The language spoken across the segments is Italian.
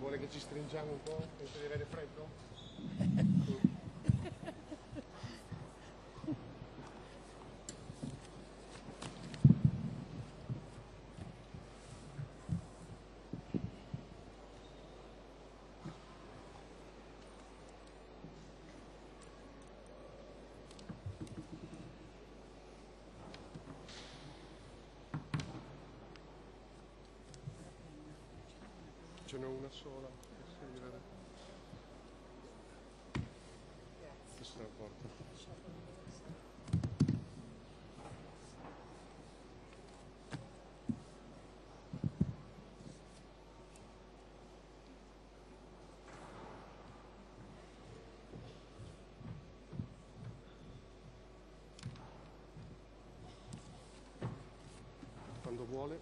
Vuole che ci stringiamo un po'? Pensa di avere freddo? sola. Questa è la- porta. Quando vuole.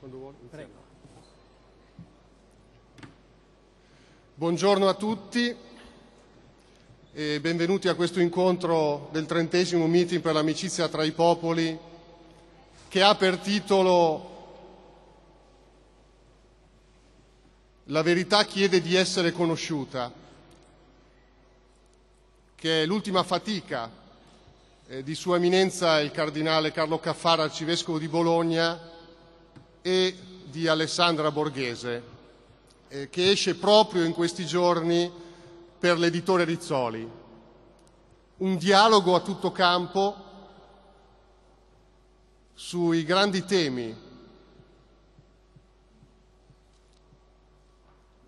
Quando vuole. iniziamo. Buongiorno a tutti e benvenuti a questo incontro del trentesimo meeting per l'amicizia tra i popoli che ha per titolo La verità chiede di essere conosciuta, che è l'ultima fatica eh, di Sua Eminenza il Cardinale Carlo Caffara, Arcivescovo di Bologna, e di Alessandra Borghese eh, che esce proprio in questi giorni per l'editore Rizzoli. Un dialogo a tutto campo sui grandi temi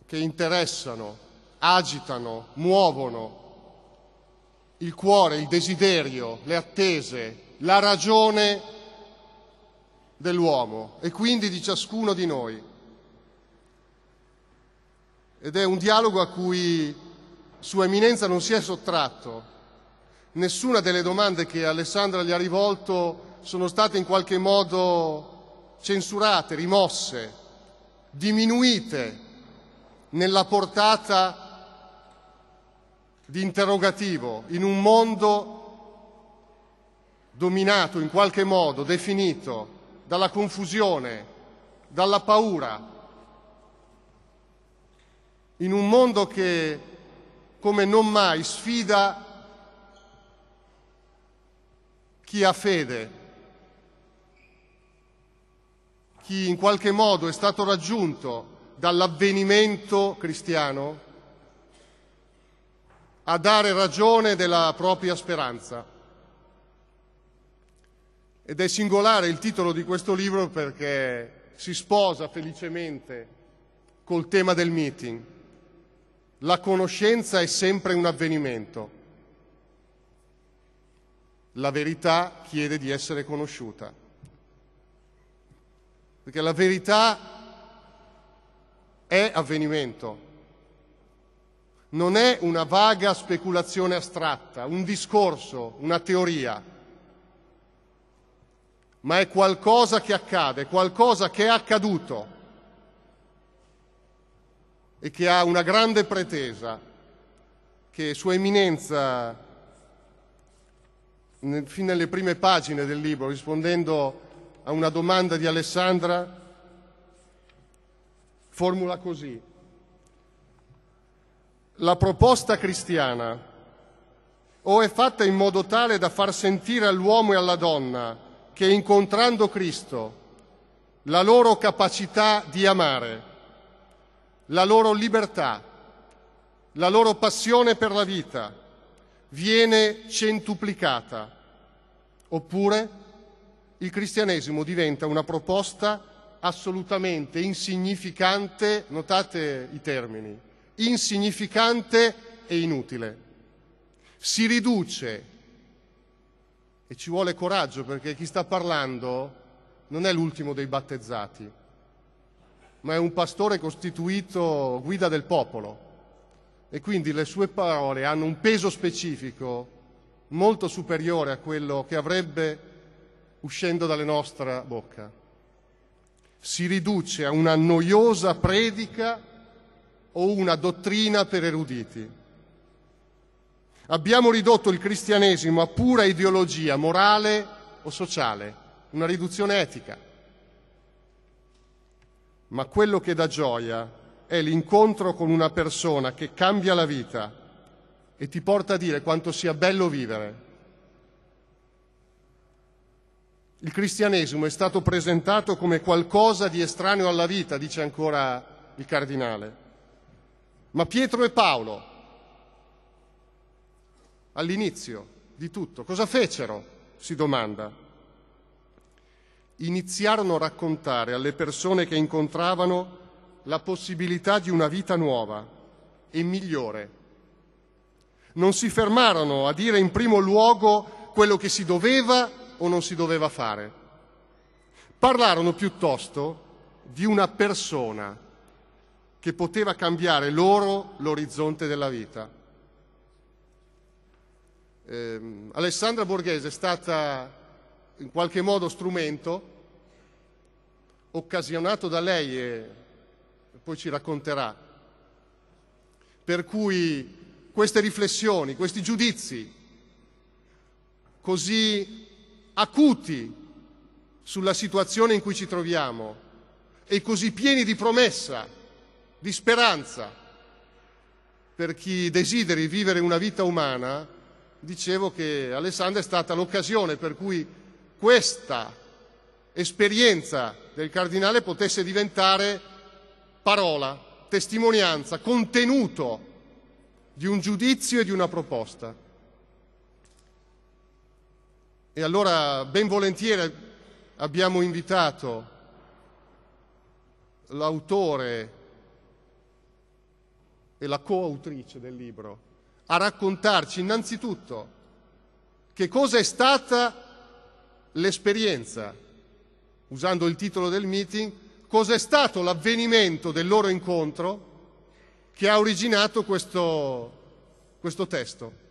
che interessano, agitano, muovono il cuore, il desiderio, le attese, la ragione dell'uomo e quindi di ciascuno di noi ed è un dialogo a cui Sua Eminenza non si è sottratto. Nessuna delle domande che Alessandra gli ha rivolto sono state in qualche modo censurate, rimosse, diminuite nella portata di interrogativo in un mondo dominato in qualche modo, definito dalla confusione, dalla paura, in un mondo che come non mai sfida chi ha fede, chi in qualche modo è stato raggiunto dall'avvenimento cristiano a dare ragione della propria speranza. Ed è singolare il titolo di questo libro perché si sposa felicemente col tema del meeting. La conoscenza è sempre un avvenimento. La verità chiede di essere conosciuta. Perché la verità è avvenimento. Non è una vaga speculazione astratta, un discorso, una teoria, ma è qualcosa che accade, qualcosa che è accaduto e che ha una grande pretesa che Sua Eminenza, fin nelle prime pagine del libro, rispondendo a una domanda di Alessandra, formula così. La proposta cristiana o è fatta in modo tale da far sentire all'uomo e alla donna che incontrando Cristo la loro capacità di amare, la loro libertà, la loro passione per la vita viene centuplicata, oppure il cristianesimo diventa una proposta assolutamente insignificante, notate i termini, insignificante e inutile. Si riduce, e ci vuole coraggio perché chi sta parlando non è l'ultimo dei battezzati, ma è un pastore costituito guida del popolo e quindi le sue parole hanno un peso specifico molto superiore a quello che avrebbe uscendo dalle nostre bocca. Si riduce a una noiosa predica o una dottrina per eruditi. Abbiamo ridotto il cristianesimo a pura ideologia morale o sociale, una riduzione etica. Ma quello che dà gioia è l'incontro con una persona che cambia la vita e ti porta a dire quanto sia bello vivere. Il cristianesimo è stato presentato come qualcosa di estraneo alla vita, dice ancora il cardinale. Ma Pietro e Paolo, all'inizio di tutto, cosa fecero? Si domanda. Iniziarono a raccontare alle persone che incontravano la possibilità di una vita nuova e migliore. Non si fermarono a dire in primo luogo quello che si doveva o non si doveva fare. Parlarono piuttosto di una persona che poteva cambiare loro l'orizzonte della vita. Eh, Alessandra Borghese è stata in qualche modo strumento occasionato da lei e poi ci racconterà. Per cui queste riflessioni, questi giudizi così acuti sulla situazione in cui ci troviamo e così pieni di promessa, di speranza per chi desideri vivere una vita umana, dicevo che Alessandra è stata l'occasione per cui questa esperienza del cardinale potesse diventare parola, testimonianza, contenuto di un giudizio e di una proposta. E allora ben volentieri abbiamo invitato l'autore e la coautrice del libro a raccontarci innanzitutto che cosa è stata l'esperienza, usando il titolo del meeting, cos'è stato l'avvenimento del loro incontro che ha originato questo, questo testo.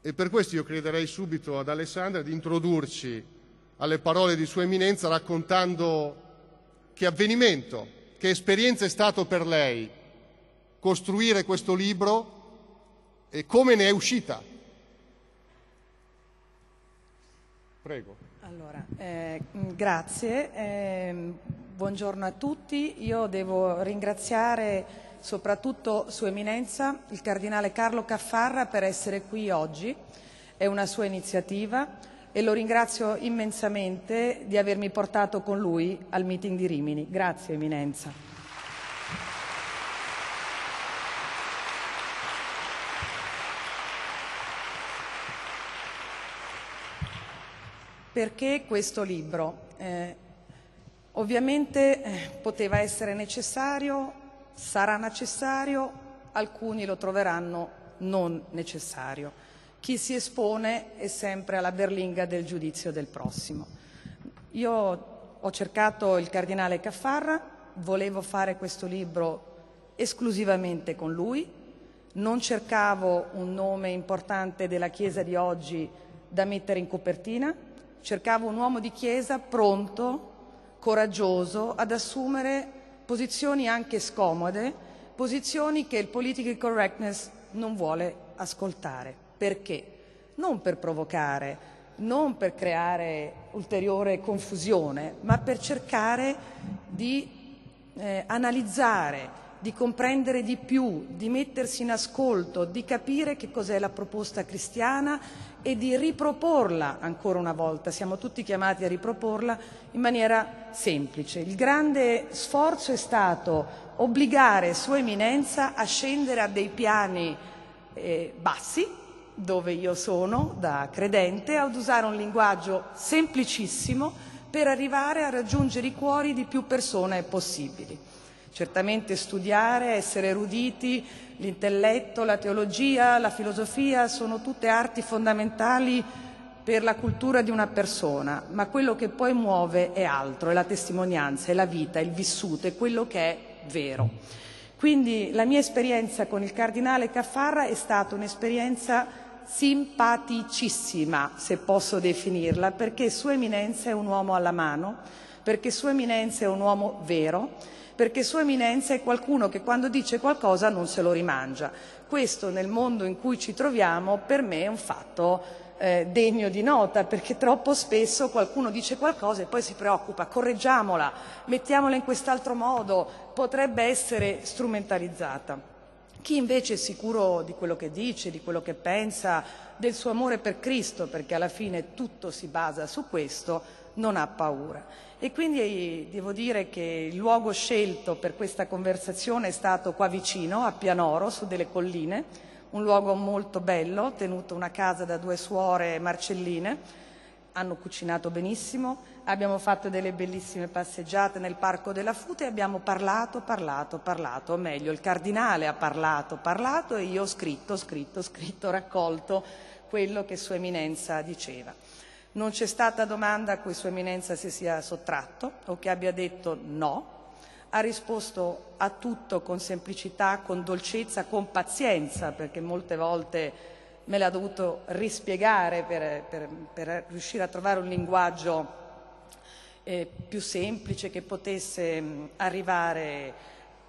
E per questo io crederei subito ad Alessandra di introdurci alle parole di Sua Eminenza raccontando che avvenimento, che esperienza è stato per lei costruire questo libro e come ne è uscita. Prego. Allora, eh, grazie. Eh, buongiorno a tutti. Io devo ringraziare soprattutto Sua Eminenza, il Cardinale Carlo Caffarra, per essere qui oggi. È una sua iniziativa e lo ringrazio immensamente di avermi portato con lui al meeting di Rimini. Grazie Eminenza. Perché questo libro? Eh, Ovviamente eh, poteva essere necessario, sarà necessario, alcuni lo troveranno non necessario. Chi si espone è sempre alla berlinga del giudizio del prossimo. Io ho cercato il cardinale Caffarra, volevo fare questo libro esclusivamente con lui, non cercavo un nome importante della Chiesa di oggi da mettere in copertina, cercavo un uomo di Chiesa pronto coraggioso ad assumere posizioni anche scomode, posizioni che il political correctness non vuole ascoltare. Perché? Non per provocare, non per creare ulteriore confusione, ma per cercare di eh, analizzare, di comprendere di più, di mettersi in ascolto, di capire che cos'è la proposta cristiana e di riproporla ancora una volta, siamo tutti chiamati a riproporla in maniera semplice. Il grande sforzo è stato obbligare Sua Eminenza a scendere a dei piani eh, bassi, dove io sono da credente, ad usare un linguaggio semplicissimo per arrivare a raggiungere i cuori di più persone possibili. Certamente studiare, essere eruditi, l'intelletto, la teologia, la filosofia sono tutte arti fondamentali per la cultura di una persona, ma quello che poi muove è altro, è la testimonianza, è la vita, è il vissuto, è quello che è vero. Quindi la mia esperienza con il cardinale Caffarra è stata un'esperienza simpaticissima, se posso definirla, perché Sua Eminenza è un uomo alla mano, perché Sua Eminenza è un uomo vero, perché Sua Eminenza è qualcuno che quando dice qualcosa non se lo rimangia. Questo nel mondo in cui ci troviamo per me è un fatto eh, degno di nota, perché troppo spesso qualcuno dice qualcosa e poi si preoccupa, correggiamola, mettiamola in quest'altro modo, potrebbe essere strumentalizzata. Chi invece è sicuro di quello che dice, di quello che pensa, del suo amore per Cristo, perché alla fine tutto si basa su questo, non ha paura. E quindi devo dire che il luogo scelto per questa conversazione è stato qua vicino, a Pianoro, su delle colline, un luogo molto bello, tenuto una casa da due suore marcelline, hanno cucinato benissimo, abbiamo fatto delle bellissime passeggiate nel Parco della Fute e abbiamo parlato, parlato, parlato, o meglio il cardinale ha parlato, parlato e io ho scritto, scritto, scritto, raccolto quello che Sua Eminenza diceva. Non c'è stata domanda a cui Sua Eminenza si sia sottratto o che abbia detto no, ha risposto a tutto con semplicità, con dolcezza, con pazienza, perché molte volte me l'ha dovuto rispiegare per, per, per riuscire a trovare un linguaggio eh, più semplice che potesse mh,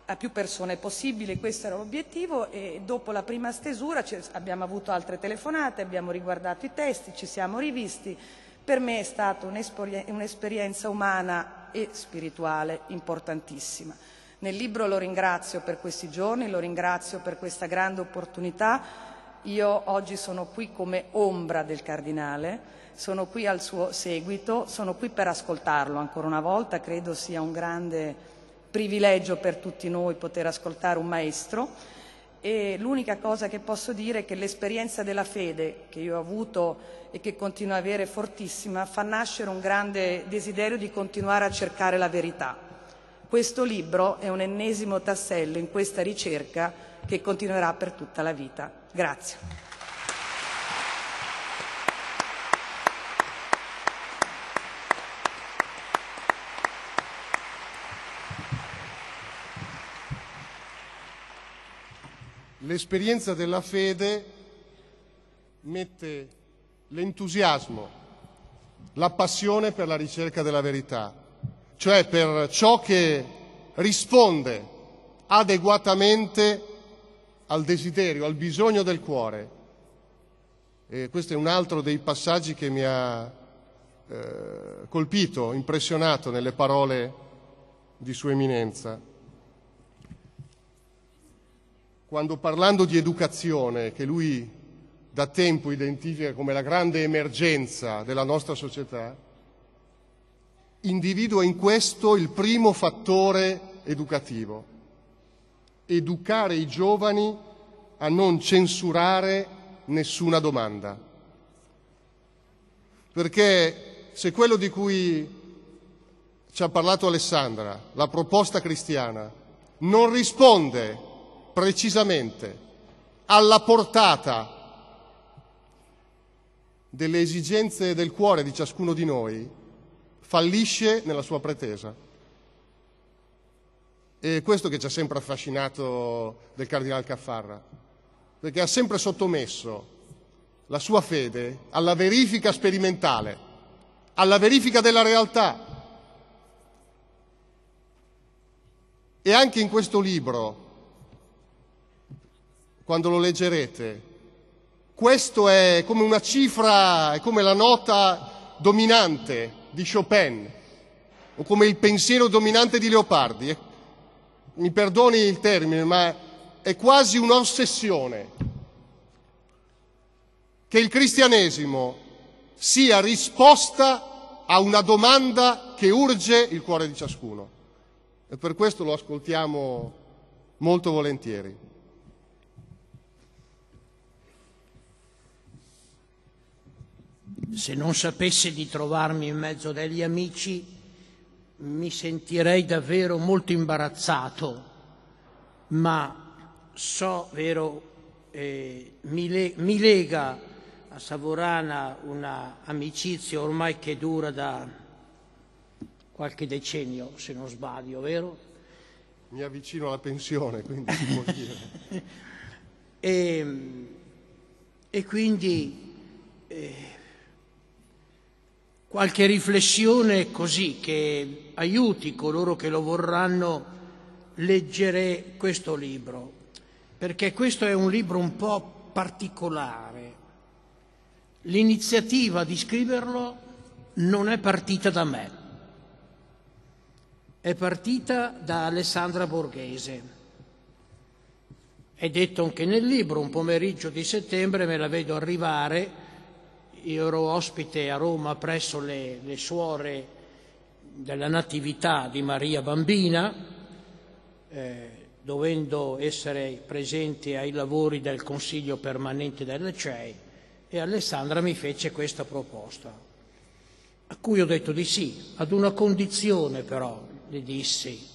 a più persone possibile, questo era l'obiettivo e dopo la prima stesura abbiamo avuto altre telefonate, abbiamo riguardato i testi, ci siamo rivisti, per me è stata un'esperienza umana e spirituale importantissima. Nel libro lo ringrazio per questi giorni, lo ringrazio per questa grande opportunità. Io oggi sono qui come ombra del Cardinale, sono qui al suo seguito, sono qui per ascoltarlo ancora una volta, credo sia un grande privilegio per tutti noi poter ascoltare un maestro e l'unica cosa che posso dire è che l'esperienza della fede che io ho avuto e che continuo a avere fortissima fa nascere un grande desiderio di continuare a cercare la verità. Questo libro è un ennesimo tassello in questa ricerca che continuerà per tutta la vita. Grazie. L'esperienza della fede mette l'entusiasmo, la passione per la ricerca della verità, cioè per ciò che risponde adeguatamente al desiderio, al bisogno del cuore. E questo è un altro dei passaggi che mi ha eh, colpito, impressionato nelle parole di Sua Eminenza quando parlando di educazione, che lui da tempo identifica come la grande emergenza della nostra società, individua in questo il primo fattore educativo, educare i giovani a non censurare nessuna domanda. Perché se quello di cui ci ha parlato Alessandra, la proposta cristiana, non risponde precisamente alla portata delle esigenze del cuore di ciascuno di noi, fallisce nella sua pretesa. E questo che ci ha sempre affascinato del Cardinal Caffarra, perché ha sempre sottomesso la sua fede alla verifica sperimentale, alla verifica della realtà. E anche in questo libro quando lo leggerete. Questo è come una cifra, è come la nota dominante di Chopin o come il pensiero dominante di Leopardi. Mi perdoni il termine, ma è quasi un'ossessione che il cristianesimo sia risposta a una domanda che urge il cuore di ciascuno. E per questo lo ascoltiamo molto volentieri. Se non sapessi di trovarmi in mezzo degli amici, mi sentirei davvero molto imbarazzato, ma so, vero, eh, mi, le, mi, lega a Savorana una amicizia ormai che dura da qualche decennio, se non sbaglio, vero? Mi avvicino alla pensione, quindi si può dire. e, e quindi... Eh, qualche riflessione così che aiuti coloro che lo vorranno leggere questo libro, perché questo è un libro un po' particolare. l'iniziativa di scriverlo non è partita da me, è partita da Alessandra Borghese. È detto anche nel libro, un pomeriggio di settembre me la vedo arrivare, io ero ospite a Roma presso le, le suore della Natività di Maria Bambina, eh, dovendo essere presente ai lavori del Consiglio permanente delle CEI, e Alessandra mi fece questa proposta, a cui ho detto di sì, ad una condizione però, le dissi,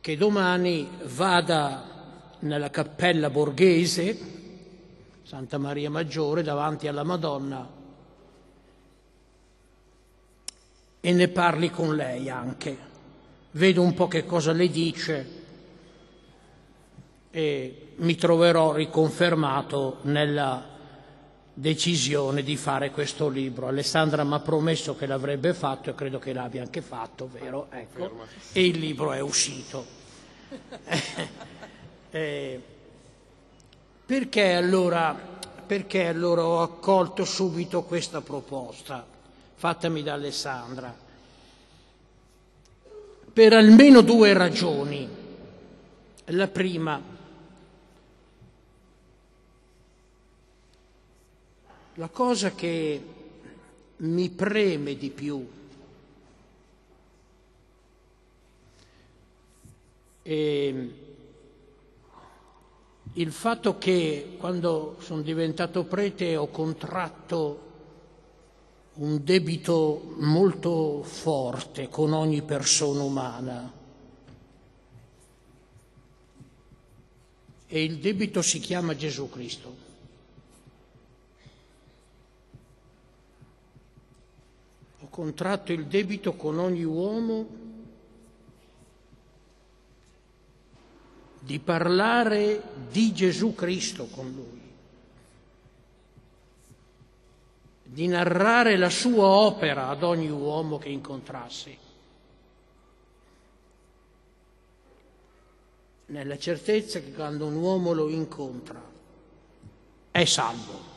che domani vada nella cappella borghese, Santa Maria Maggiore, davanti alla Madonna, e ne parli con lei anche. Vedo un po' che cosa le dice e mi troverò riconfermato nella decisione di fare questo libro. Alessandra mi ha promesso che l'avrebbe fatto e credo che l'abbia anche fatto, vero? Ecco. E il libro è uscito. eh, perché, allora, perché allora ho accolto subito questa proposta? Fatemi da Alessandra, per almeno due ragioni. La prima, la cosa che mi preme di più è il fatto che quando sono diventato prete ho contratto un debito molto forte con ogni persona umana. E il debito si chiama Gesù Cristo. Ho contratto il debito con ogni uomo di parlare di Gesù Cristo con lui. Di narrare la sua opera ad ogni uomo che incontrassi, nella certezza che quando un uomo lo incontra è salvo.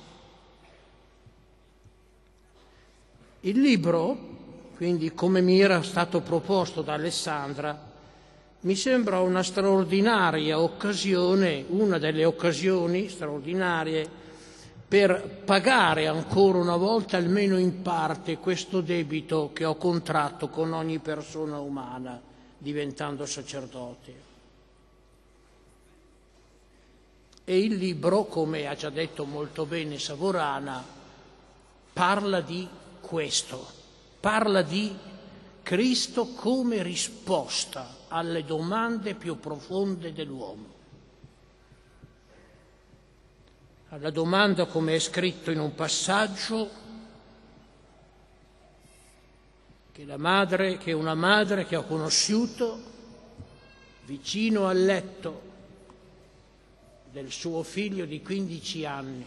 Il libro, quindi come mi era stato proposto da Alessandra, mi sembra una straordinaria occasione, una delle occasioni straordinarie per pagare ancora una volta, almeno in parte, questo debito che ho contratto con ogni persona umana diventando sacerdote. E il libro, come ha già detto molto bene Savorana, parla di questo, parla di Cristo come risposta alle domande più profonde dell'uomo. Alla domanda come è scritto in un passaggio che, madre, che una madre che ho conosciuto vicino al letto del suo figlio di 15 anni,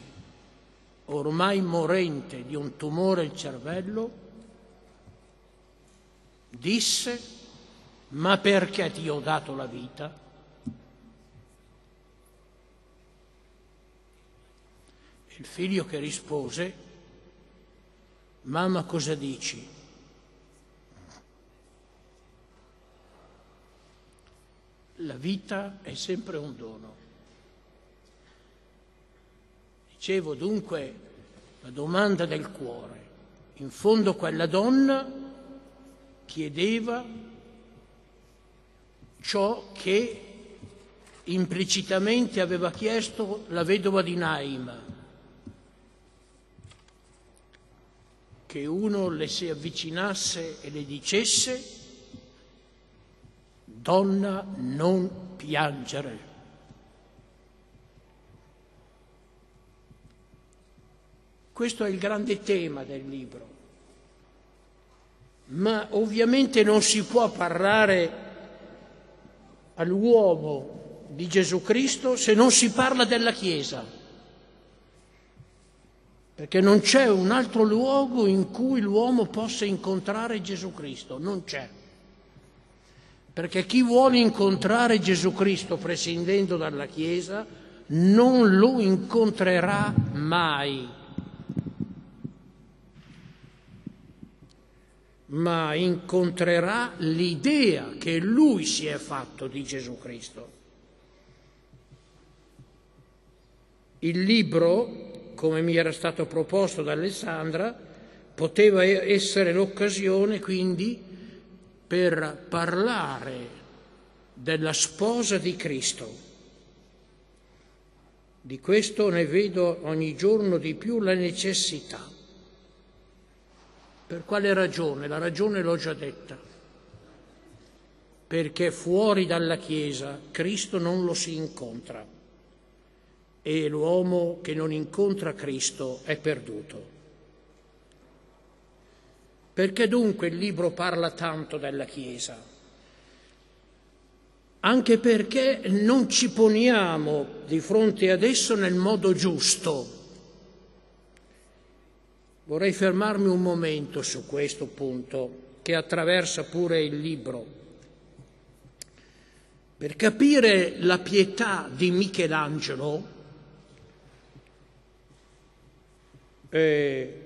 ormai morente di un tumore al cervello, disse, ma perché ti ho dato la vita? Il figlio che rispose, mamma cosa dici? La vita è sempre un dono. Dicevo dunque la domanda del cuore. In fondo quella donna chiedeva ciò che implicitamente aveva chiesto la vedova di Naima che uno le si avvicinasse e le dicesse, donna non piangere. Questo è il grande tema del libro. Ma ovviamente non si può parlare all'uomo di Gesù Cristo se non si parla della Chiesa perché non c'è un altro luogo in cui l'uomo possa incontrare Gesù Cristo, non c'è. Perché chi vuole incontrare Gesù Cristo prescindendo dalla Chiesa non lo incontrerà mai. ma incontrerà l'idea che lui si è fatto di Gesù Cristo. Il libro come mi era stato proposto da Alessandra, poteva essere l'occasione quindi per parlare della sposa di Cristo. Di questo ne vedo ogni giorno di più la necessità. Per quale ragione? La ragione l'ho già detta. Perché fuori dalla Chiesa Cristo non lo si incontra e l'uomo che non incontra Cristo è perduto. Perché dunque il libro parla tanto della Chiesa? Anche perché non ci poniamo di fronte ad esso nel modo giusto. Vorrei fermarmi un momento su questo punto che attraversa pure il libro. Per capire la pietà di Michelangelo, eh,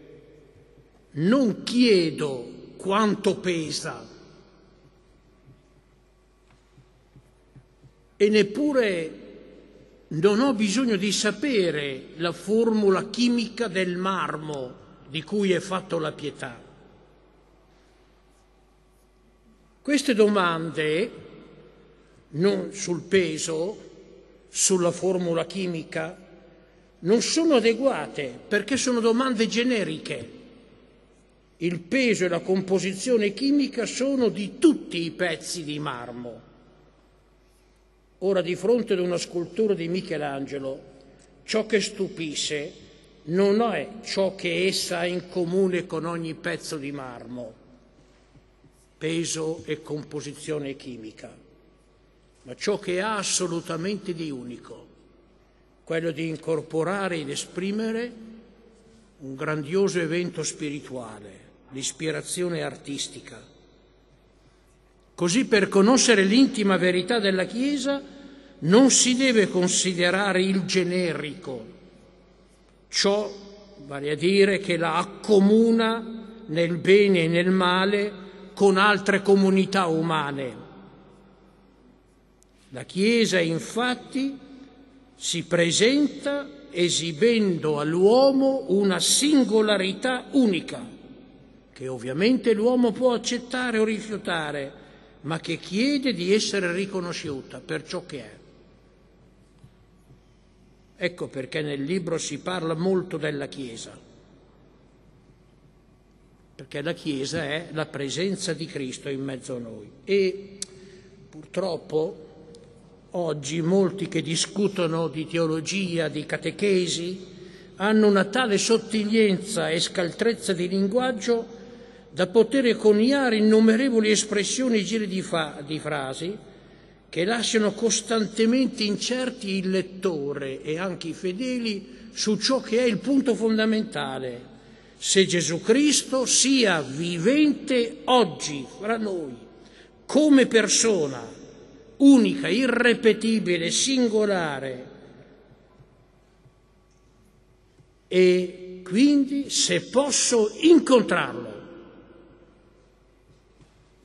non chiedo quanto pesa e neppure non ho bisogno di sapere la formula chimica del marmo di cui è fatto la pietà. Queste domande, non sul peso, sulla formula chimica, non sono adeguate perché sono domande generiche il peso e la composizione chimica sono di tutti i pezzi di marmo. Ora, di fronte ad una scultura di Michelangelo, ciò che stupisce non è ciò che essa ha in comune con ogni pezzo di marmo, peso e composizione chimica, ma ciò che ha assolutamente di unico, quello di incorporare ed esprimere un grandioso evento spirituale, l'ispirazione artistica. Così per conoscere l'intima verità della Chiesa non si deve considerare il generico, ciò vale a dire che la accomuna nel bene e nel male con altre comunità umane. La Chiesa infatti si presenta esibendo all'uomo una singolarità unica che ovviamente l'uomo può accettare o rifiutare, ma che chiede di essere riconosciuta per ciò che è. Ecco perché nel libro si parla molto della Chiesa, perché la Chiesa è la presenza di Cristo in mezzo a noi. E purtroppo oggi molti che discutono di teologia, di catechesi, hanno una tale sottiglienza e scaltrezza di linguaggio da poter coniare innumerevoli espressioni e giri di, fa- di frasi che lasciano costantemente incerti il lettore e anche i fedeli su ciò che è il punto fondamentale, se Gesù Cristo sia vivente oggi fra noi, come persona, unica, irrepetibile, singolare, e quindi se posso incontrarlo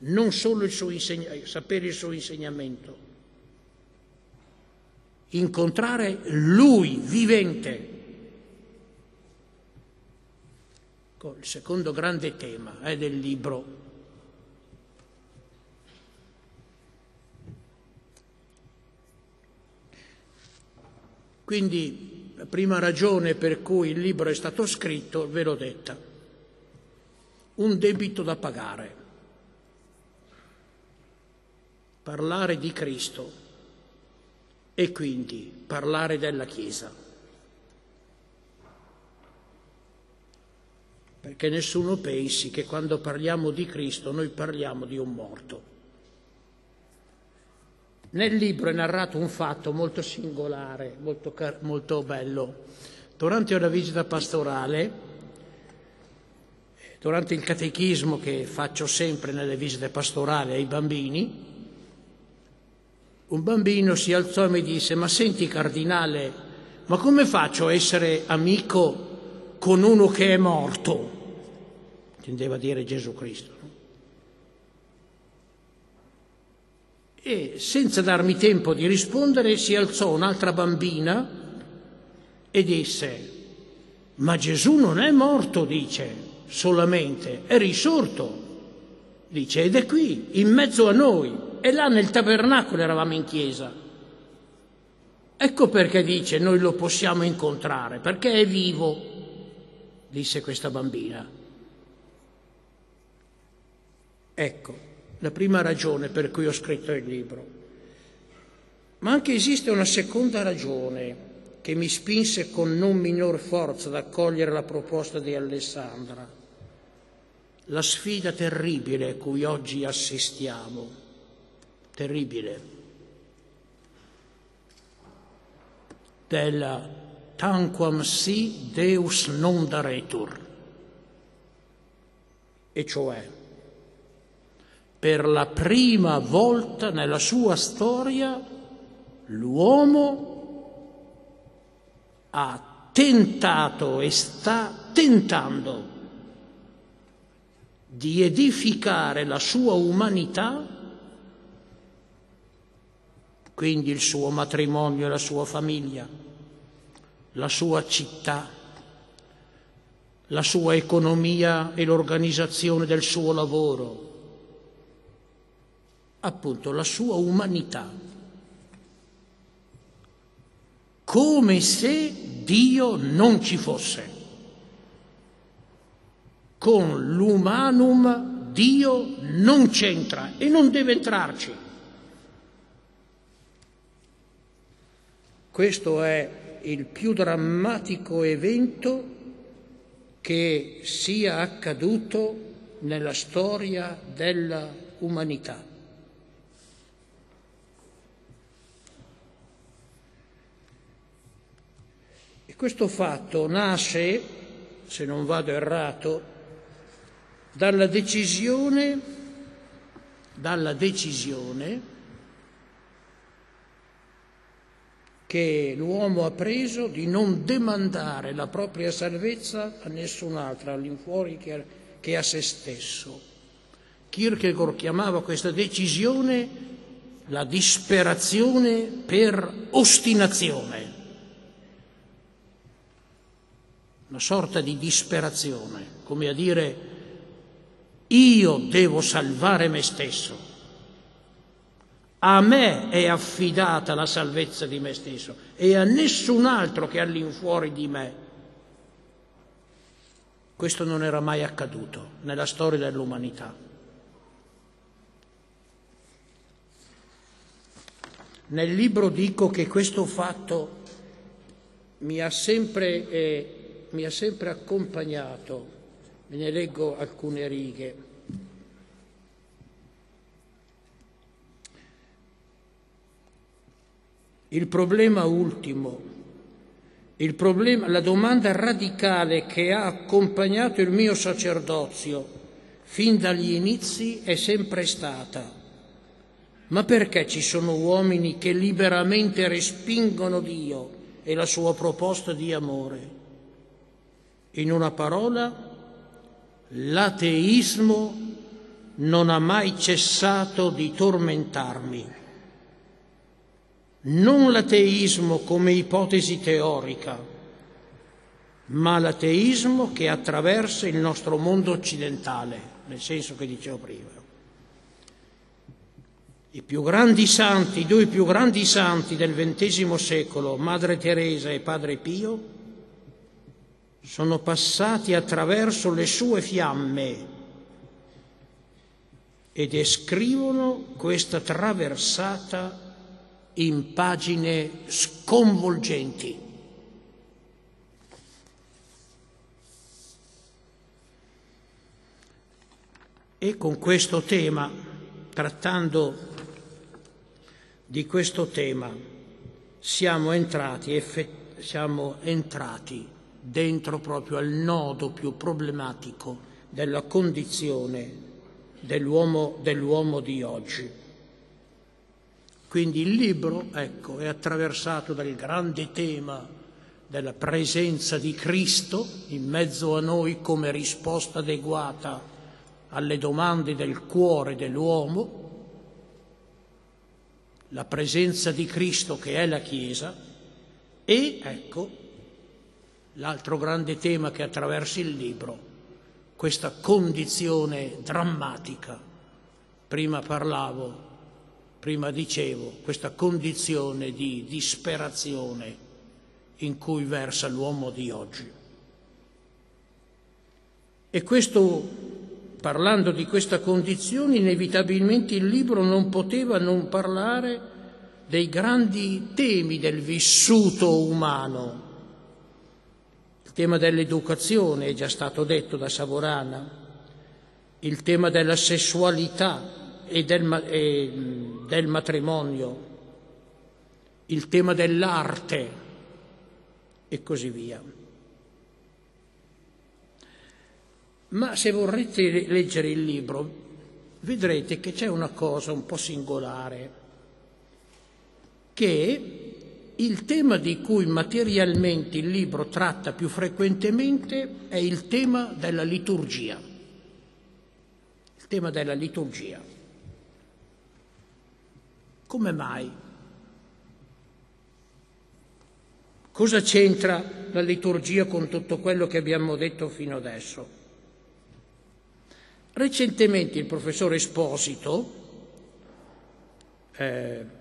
non solo il suo sapere il suo insegnamento, incontrare lui vivente. Il secondo grande tema è del libro. Quindi la prima ragione per cui il libro è stato scritto ve l'ho detta, un debito da pagare parlare di Cristo e quindi parlare della Chiesa. Perché nessuno pensi che quando parliamo di Cristo noi parliamo di un morto. Nel libro è narrato un fatto molto singolare, molto, molto bello. Durante una visita pastorale, durante il catechismo che faccio sempre nelle visite pastorali ai bambini, un bambino si alzò e mi disse, ma senti cardinale, ma come faccio a essere amico con uno che è morto? Intendeva dire Gesù Cristo. E senza darmi tempo di rispondere si alzò un'altra bambina e disse, ma Gesù non è morto, dice, solamente, è risorto. Dice, ed è qui, in mezzo a noi. E là nel tabernacolo eravamo in chiesa. Ecco perché dice, noi lo possiamo incontrare, perché è vivo, disse questa bambina. Ecco, la prima ragione per cui ho scritto il libro. Ma anche esiste una seconda ragione che mi spinse con non minor forza ad accogliere la proposta di Alessandra, la sfida terribile a cui oggi assistiamo, terribile, della tanquam si Deus non daretur, e cioè per la prima volta nella sua storia l'uomo ha tentato e sta tentando di edificare la sua umanità, quindi il suo matrimonio e la sua famiglia, la sua città, la sua economia e l'organizzazione del suo lavoro, appunto la sua umanità come se Dio non ci fosse. Con l'umanum Dio non c'entra e non deve entrarci. Questo è il più drammatico evento che sia accaduto nella storia dell'umanità. Questo fatto nasce, se non vado errato, dalla decisione, dalla decisione che l'uomo ha preso di non demandare la propria salvezza a nessun'altra all'infuori che, che a se stesso. Kierkegaard chiamava questa decisione la disperazione per ostinazione. Una sorta di disperazione, come a dire io devo salvare me stesso. A me è affidata la salvezza di me stesso e a nessun altro che all'infuori di me. Questo non era mai accaduto nella storia dell'umanità. Nel libro dico che questo fatto mi ha sempre eh, mi ha sempre accompagnato, ve ne leggo alcune righe. Il problema ultimo, il problema, la domanda radicale che ha accompagnato il mio sacerdozio fin dagli inizi è sempre stata ma perché ci sono uomini che liberamente respingono Dio e la sua proposta di amore? In una parola, l'ateismo non ha mai cessato di tormentarmi. Non l'ateismo come ipotesi teorica, ma l'ateismo che attraversa il nostro mondo occidentale, nel senso che dicevo prima. I più grandi santi, i due più grandi santi del XX secolo, Madre Teresa e Padre Pio, sono passati attraverso le sue fiamme e descrivono questa traversata in pagine sconvolgenti. E con questo tema, trattando di questo tema, siamo entrati, siamo entrati dentro proprio al nodo più problematico della condizione dell'uomo, dell'uomo di oggi. Quindi il libro, ecco, è attraversato dal grande tema della presenza di Cristo in mezzo a noi come risposta adeguata alle domande del cuore dell'uomo la presenza di Cristo che è la Chiesa e, ecco, l'altro grande tema che attraversa il libro, questa condizione drammatica. Prima parlavo, prima dicevo, questa condizione di disperazione in cui versa l'uomo di oggi. E questo, parlando di questa condizione, inevitabilmente il libro non poteva non parlare dei grandi temi del vissuto umano. Tema dell'educazione è già stato detto da Savorana, il tema della sessualità e del, e del matrimonio, il tema dell'arte e così via. Ma se vorrete leggere il libro, vedrete che c'è una cosa un po' singolare, che il tema di cui materialmente il libro tratta più frequentemente è il tema della liturgia. Il tema della liturgia. Come mai? Cosa c'entra la liturgia con tutto quello che abbiamo detto fino adesso? Recentemente il professore Esposito, eh,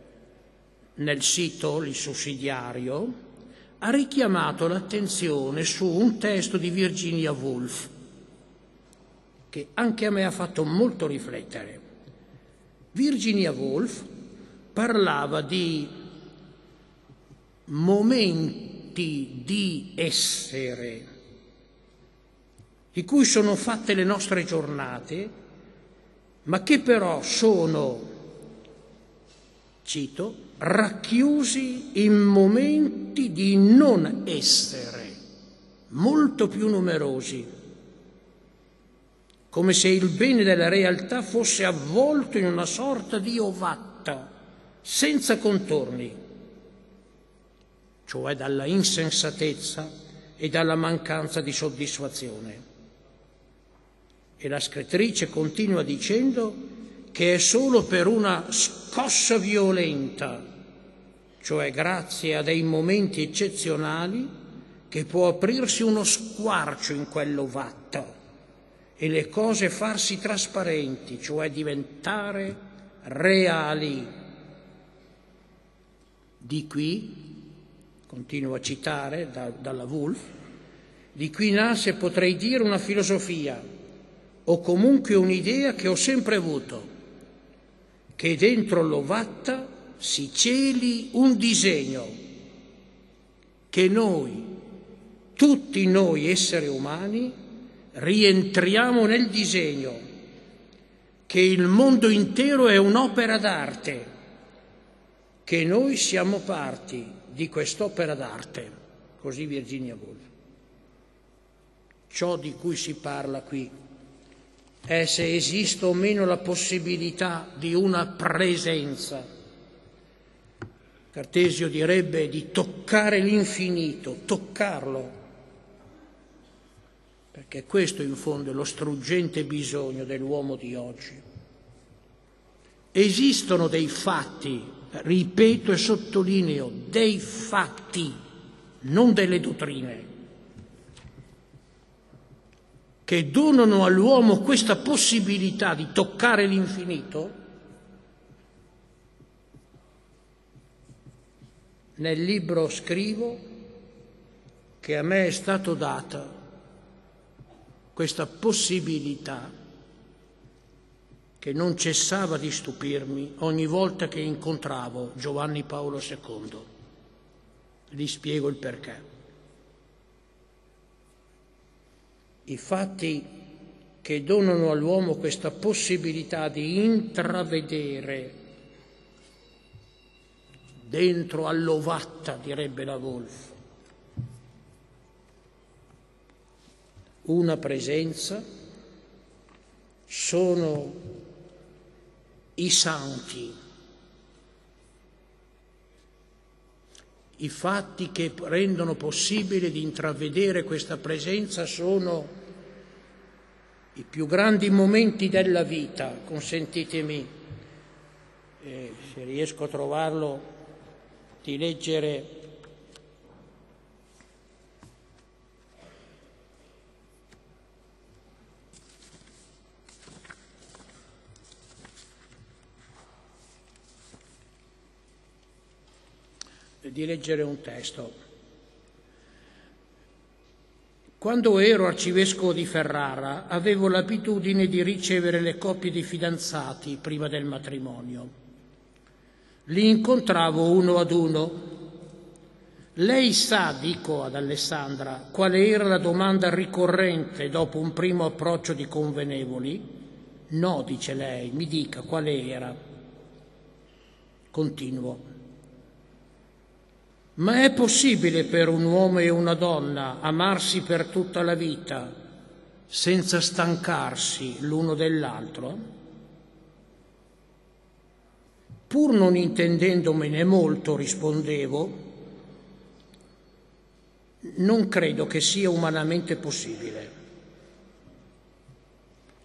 nel sito Il Sussidiario, ha richiamato l'attenzione su un testo di Virginia Woolf, che anche a me ha fatto molto riflettere. Virginia Woolf parlava di momenti di essere di cui sono fatte le nostre giornate, ma che però sono, cito, racchiusi in momenti di non essere, molto più numerosi, come se il bene della realtà fosse avvolto in una sorta di ovatta, senza contorni, cioè dalla insensatezza e dalla mancanza di soddisfazione. E la scrittrice continua dicendo che è solo per una scossa violenta, cioè grazie a dei momenti eccezionali, che può aprirsi uno squarcio in quell'ovatta e le cose farsi trasparenti, cioè diventare reali. Di qui, continuo a citare da, dalla Wolf, di qui nasce, potrei dire, una filosofia o comunque un'idea che ho sempre avuto, che dentro l'ovatta si celi un disegno, che noi, tutti noi esseri umani, rientriamo nel disegno, che il mondo intero è un'opera d'arte, che noi siamo parti di quest'opera d'arte, così Virginia Woolf. Ciò di cui si parla qui è se esiste o meno la possibilità di una presenza. Cartesio direbbe di toccare l'infinito, toccarlo, perché questo in fondo è lo struggente bisogno dell'uomo di oggi. Esistono dei fatti, ripeto e sottolineo, dei fatti, non delle dottrine che donano all'uomo questa possibilità di toccare l'infinito, nel libro scrivo che a me è stato data questa possibilità che non cessava di stupirmi ogni volta che incontravo Giovanni Paolo II. Gli spiego il perché. I fatti che donano all'uomo questa possibilità di intravedere dentro all'ovatta, direbbe la Wolf, una presenza, sono i santi, i fatti che rendono possibile di intravedere questa presenza sono i più grandi momenti della vita, consentitemi eh, se riesco a trovarlo, di leggere di leggere un testo. Quando ero arcivescovo di Ferrara avevo l'abitudine di ricevere le coppie di fidanzati prima del matrimonio. Li incontravo uno ad uno. Lei sa, dico ad Alessandra, quale era la domanda ricorrente dopo un primo approccio di convenevoli? No, dice lei, mi dica quale era. Continuo. Ma è possibile per un uomo e una donna amarsi per tutta la vita senza stancarsi l'uno dell'altro? Pur non intendendomene molto, rispondevo, non credo che sia umanamente possibile.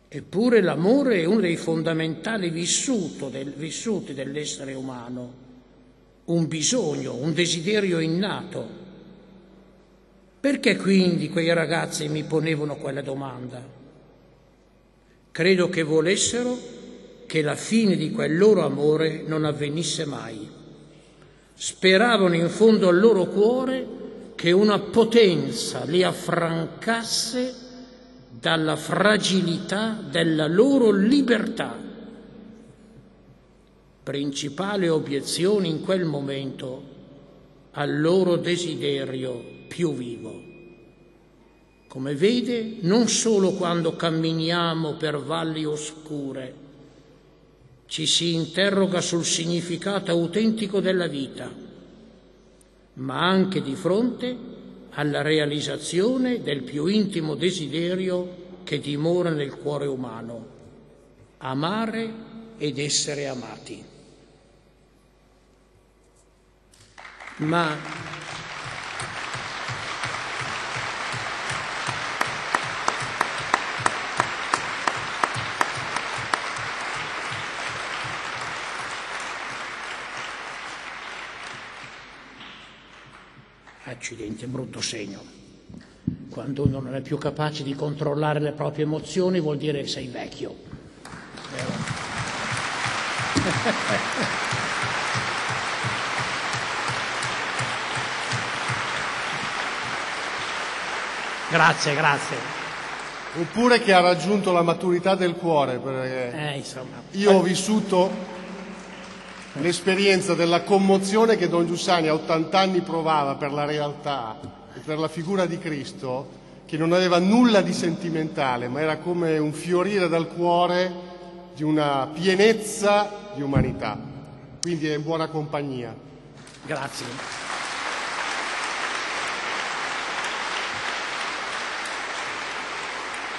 Eppure l'amore è uno dei fondamentali vissuti dell'essere umano un bisogno, un desiderio innato. Perché quindi quei ragazzi mi ponevano quella domanda? Credo che volessero che la fine di quel loro amore non avvenisse mai. Speravano in fondo al loro cuore che una potenza li affrancasse dalla fragilità della loro libertà principale obiezione in quel momento al loro desiderio più vivo. Come vede, non solo quando camminiamo per valli oscure ci si interroga sul significato autentico della vita, ma anche di fronte alla realizzazione del più intimo desiderio che dimora nel cuore umano, amare ed essere amati. Ma accidente, brutto segno. Quando uno non è più capace di controllare le proprie emozioni vuol dire che sei vecchio. Grazie, grazie. Oppure che ha raggiunto la maturità del cuore, perché eh, io ho vissuto l'esperienza della commozione che Don Giussani a 80 anni provava per la realtà e per la figura di Cristo, che non aveva nulla di sentimentale, ma era come un fiorire dal cuore di una pienezza di umanità. Quindi è in buona compagnia. Grazie.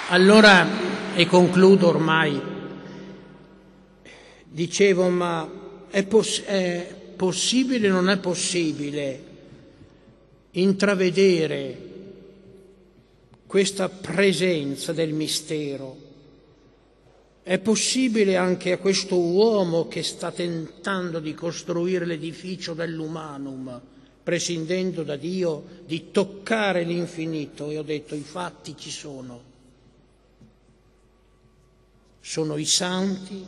Allora, e concludo ormai, dicevo, ma è, poss- è possibile non è possibile intravedere questa presenza del mistero? È possibile anche a questo uomo che sta tentando di costruire l'edificio dell'umanum, prescindendo da Dio, di toccare l'infinito? E ho detto, i fatti ci sono sono i santi,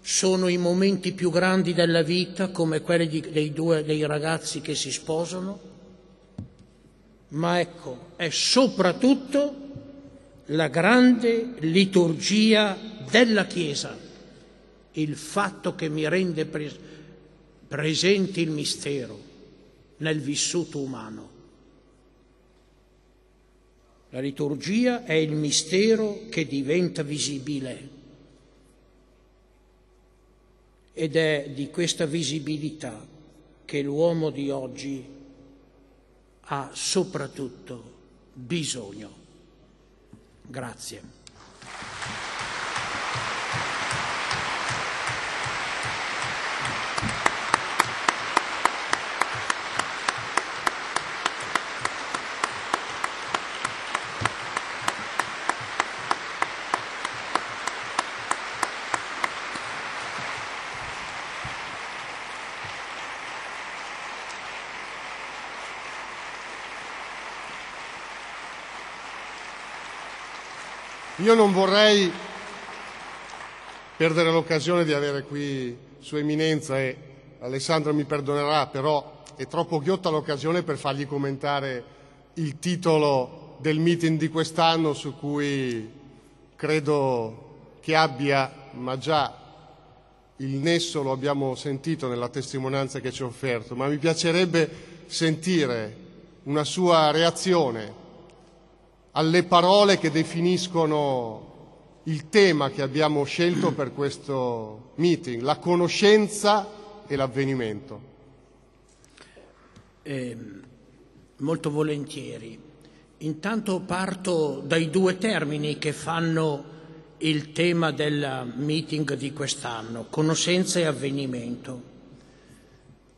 sono i momenti più grandi della vita come quelli di, dei due dei ragazzi che si sposano, ma ecco, è soprattutto la grande liturgia della Chiesa, il fatto che mi rende pre- presente il mistero nel vissuto umano. La liturgia è il mistero che diventa visibile ed è di questa visibilità che l'uomo di oggi ha soprattutto bisogno. Grazie. Io non vorrei perdere l'occasione di avere qui Sua Eminenza e Alessandro mi perdonerà, però è troppo ghiotta l'occasione per fargli commentare il titolo del meeting di quest'anno su cui credo che abbia, ma già il nesso lo abbiamo sentito nella testimonianza che ci ha offerto, ma mi piacerebbe sentire una sua reazione alle parole che definiscono il tema che abbiamo scelto per questo meeting, la conoscenza e l'avvenimento. Eh, molto volentieri. Intanto parto dai due termini che fanno il tema del meeting di quest'anno, conoscenza e avvenimento.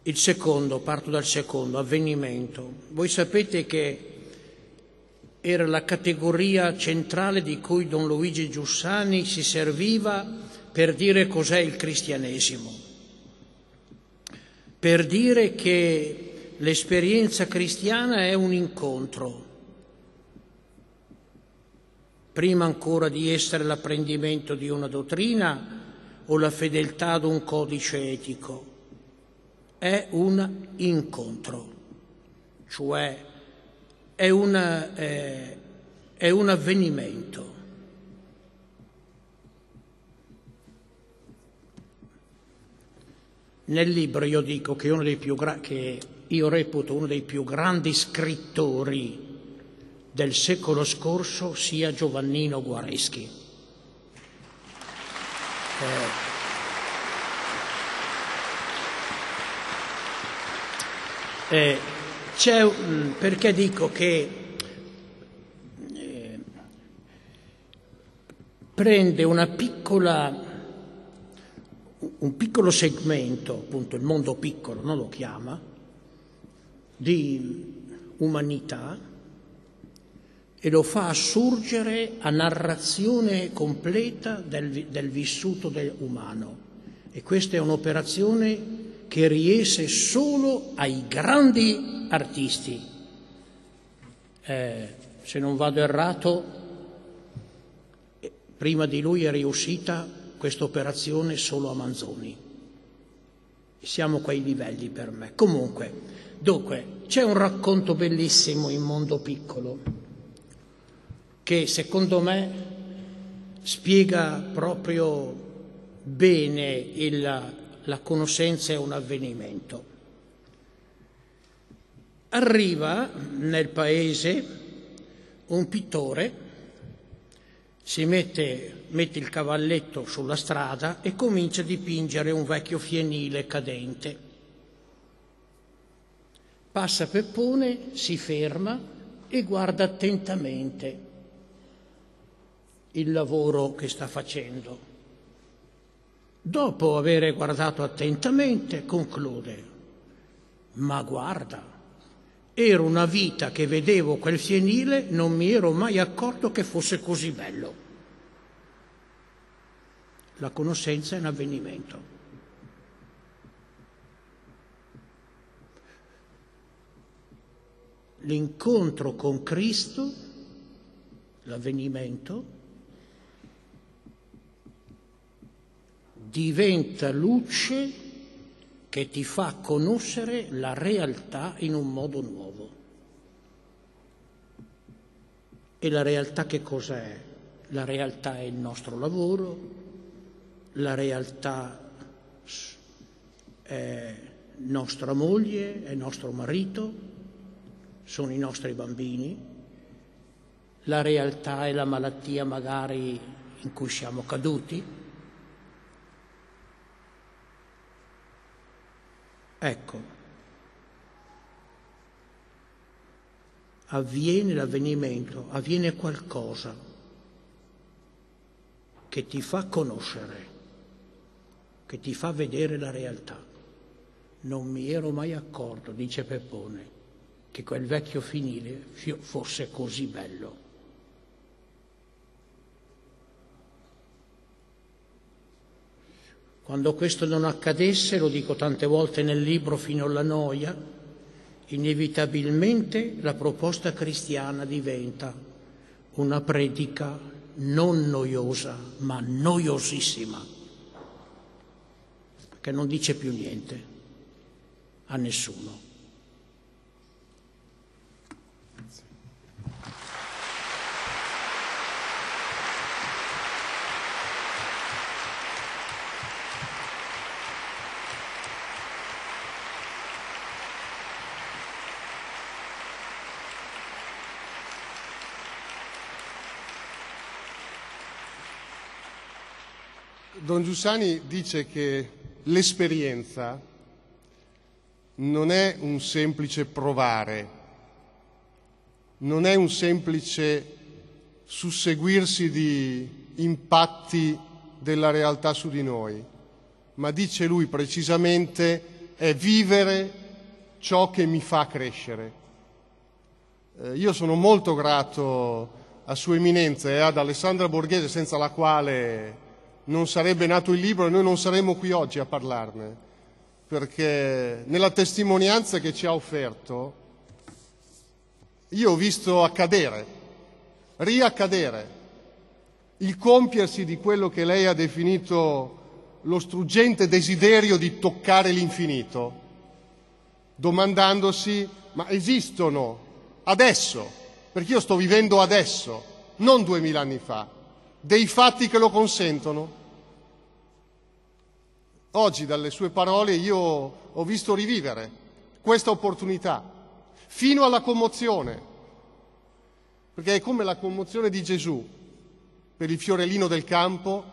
Il secondo, parto dal secondo, avvenimento. Voi sapete che era la categoria centrale di cui Don Luigi Giussani si serviva per dire cos'è il cristianesimo, per dire che l'esperienza cristiana è un incontro, prima ancora di essere l'apprendimento di una dottrina o la fedeltà ad un codice etico. È un incontro, cioè è, una, eh, è un avvenimento. Nel libro io dico che, uno dei più gra- che io reputo uno dei più grandi scrittori del secolo scorso sia Giovannino Guareschi. Eh, eh, c'è, perché dico che eh, prende una piccola, un piccolo segmento, appunto il mondo piccolo, non lo chiama, di umanità e lo fa assurgere a narrazione completa del, del vissuto del umano. E questa è un'operazione che riesce solo ai grandi artisti. Eh, se non vado errato, prima di lui è riuscita questa operazione solo a Manzoni. Siamo a quei livelli per me. Comunque, dunque, c'è un racconto bellissimo in Mondo Piccolo che secondo me spiega proprio bene il, la conoscenza è un avvenimento. Arriva nel paese un pittore, si mette, mette il cavalletto sulla strada e comincia a dipingere un vecchio fienile cadente. Passa Peppone, si ferma e guarda attentamente il lavoro che sta facendo. Dopo aver guardato attentamente, conclude, ma guarda, era una vita che vedevo quel fienile, non mi ero mai accorto che fosse così bello. La conoscenza è un avvenimento. L'incontro con Cristo, l'avvenimento, diventa luce che ti fa conoscere la realtà in un modo nuovo. E la realtà che cos'è? La realtà è il nostro lavoro, la realtà è nostra moglie, è nostro marito, sono i nostri bambini, la realtà è la malattia magari in cui siamo caduti, Ecco, avviene l'avvenimento, avviene qualcosa che ti fa conoscere, che ti fa vedere la realtà. Non mi ero mai accorto, dice Peppone, che quel vecchio finire fosse così bello. Quando questo non accadesse, lo dico tante volte nel libro fino alla noia, inevitabilmente la proposta cristiana diventa una predica non noiosa, ma noiosissima, che non dice più niente a nessuno. Don Giussani dice che l'esperienza non è un semplice provare, non è un semplice susseguirsi di impatti della realtà su di noi, ma dice lui precisamente è vivere ciò che mi fa crescere. Eh, io sono molto grato a Sua Eminenza e ad Alessandra Borghese, senza la quale non sarebbe nato il libro e noi non saremmo qui oggi a parlarne, perché nella testimonianza che ci ha offerto io ho visto accadere, riaccadere, il compiersi di quello che lei ha definito lo struggente desiderio di toccare l'infinito, domandandosi ma esistono adesso, perché io sto vivendo adesso, non duemila anni fa, dei fatti che lo consentono? Oggi dalle sue parole io ho visto rivivere questa opportunità fino alla commozione, perché è come la commozione di Gesù per il fiorellino del campo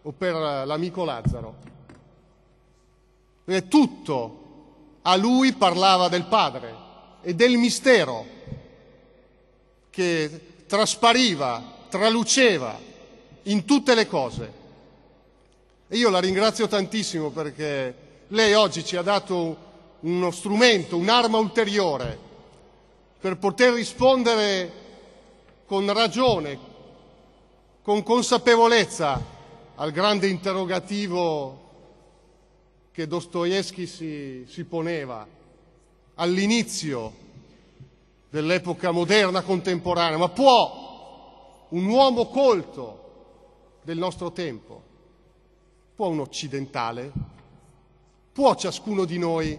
o per l'amico Lazzaro. Perché tutto a lui parlava del Padre e del mistero che traspariva, traluceva in tutte le cose. E io la ringrazio tantissimo perché lei oggi ci ha dato uno strumento, un'arma ulteriore per poter rispondere con ragione, con consapevolezza al grande interrogativo che Dostoevsky si, si poneva all'inizio dell'epoca moderna contemporanea, ma può un uomo colto del nostro tempo, può un occidentale, può ciascuno di noi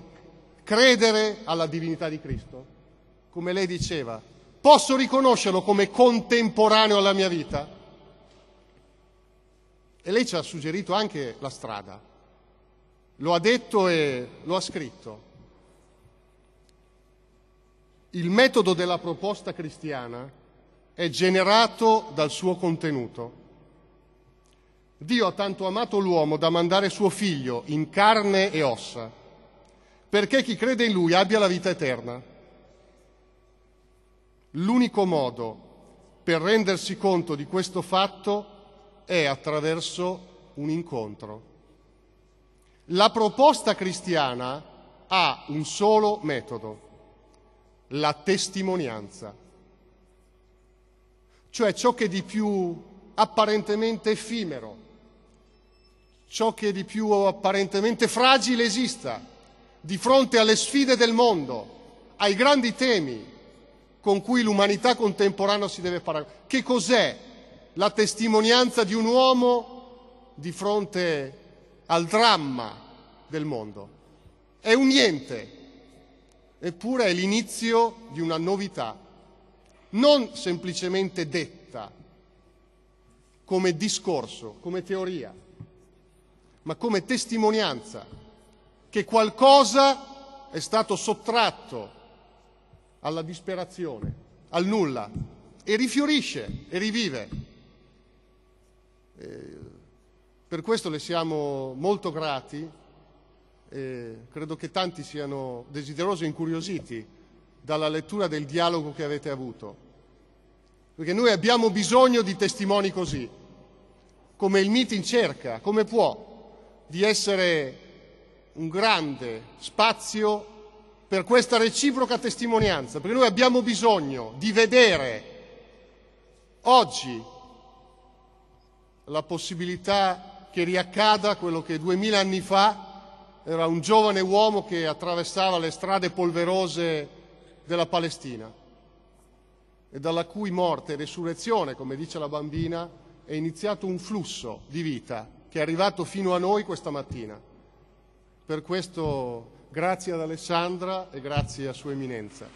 credere alla divinità di Cristo? Come lei diceva, posso riconoscerlo come contemporaneo alla mia vita? E lei ci ha suggerito anche la strada, lo ha detto e lo ha scritto. Il metodo della proposta cristiana è generato dal suo contenuto. Dio ha tanto amato l'uomo da mandare suo figlio in carne e ossa, perché chi crede in lui abbia la vita eterna. L'unico modo per rendersi conto di questo fatto è attraverso un incontro. La proposta cristiana ha un solo metodo, la testimonianza, cioè ciò che di più apparentemente effimero, ciò che di più apparentemente fragile esista, di fronte alle sfide del mondo, ai grandi temi con cui l'umanità contemporanea si deve paragonare. Che cos'è la testimonianza di un uomo di fronte al dramma del mondo? È un niente, eppure è l'inizio di una novità, non semplicemente detta come discorso, come teoria ma come testimonianza che qualcosa è stato sottratto alla disperazione, al nulla, e rifiorisce e rivive. E per questo le siamo molto grati e credo che tanti siano desiderosi e incuriositi dalla lettura del dialogo che avete avuto, perché noi abbiamo bisogno di testimoni così, come il meeting cerca, come può, di essere un grande spazio per questa reciproca testimonianza, perché noi abbiamo bisogno di vedere oggi la possibilità che riaccada quello che duemila anni fa era un giovane uomo che attraversava le strade polverose della Palestina. e dalla cui morte e resurrezione, come dice la bambina, è iniziato un flusso di vita che è arrivato fino a noi questa mattina. Per questo grazie ad Alessandra e grazie a Sua Eminenza.